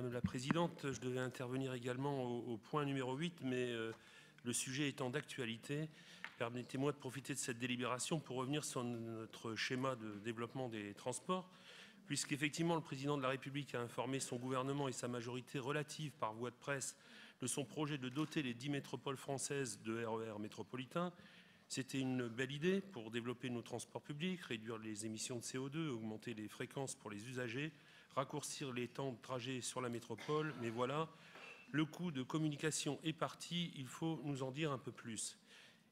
Madame la présidente, je devais intervenir également au, point numéro 8, mais euh, le sujet étant d'actualité, permettez-moi de profiter de cette délibération pour revenir sur notre schéma de développement des transports, puisqu'effectivement le président de la République a informé son gouvernement et sa majorité relative par voie de presse de son projet de doter les dix métropoles françaises de RER métropolitains. C'était une belle idée pour développer nos transports publics, réduire les émissions de CO2, augmenter les fréquences pour les usagers, raccourcir les temps de trajet sur la métropole, mais voilà, le coût de communication est parti, il faut nous en dire un peu plus.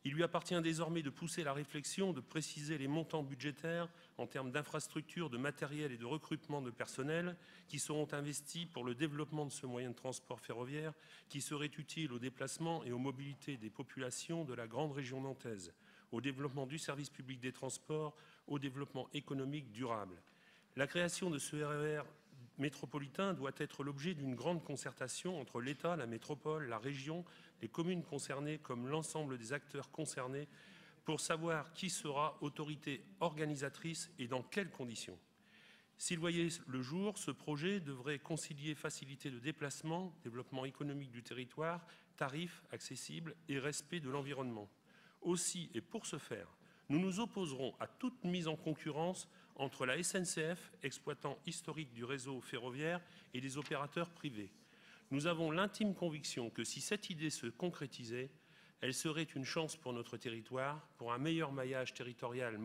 Il lui appartient désormais de pousser la réflexion, de préciser les montants budgétaires en termes d'infrastructures, de matériel et de recrutement de personnel qui seront investis pour le développement de ce moyen de transport ferroviaire qui serait utile au déplacement et aux mobilités des populations de la grande région nantaise, au développement du service public des transports, au développement économique durable. La création de ce RER e métropolitain doit être l'objet d'une grande concertation entre l'État, la métropole, la région, les communes concernées comme l'ensemble des acteurs concernés pour savoir qui sera autorité organisatrice et dans quelles conditions. S'il voyait le jour, ce projet devrait concilier facilité de déplacement, développement économique du territoire, tarifs accessibles et respect de l'environnement. Aussi, et pour ce faire, nous nous opposerons à toute mise en concurrence entre la SNCF, exploitant historique du réseau ferroviaire, et les opérateurs privés. Nous avons l'intime conviction que si cette idée se concrétisait, elle serait une chance pour notre territoire, pour un meilleur maillage territorial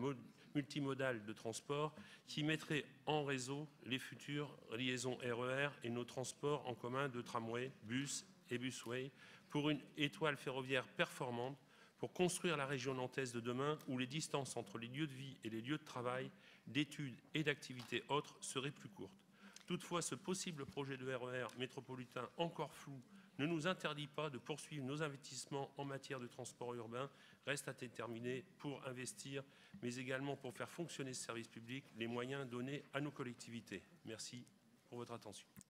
multimodal de transport qui mettrait en réseau les futures liaisons RER e et nos transports en commun de tramway, bus et busway pour une étoile ferroviaire performante pour construire la région nantaise de demain où les distances entre les lieux de vie et les lieux de travail, d'études et d'activités autres seraient plus courtes. Toutefois, ce possible projet de RER e métropolitain encore flou ne nous interdit pas de poursuivre nos investissements en matière de transport urbain. Reste à déterminer pour investir, mais également pour faire fonctionner ce service public, les moyens donnés à nos collectivités. Merci pour votre attention.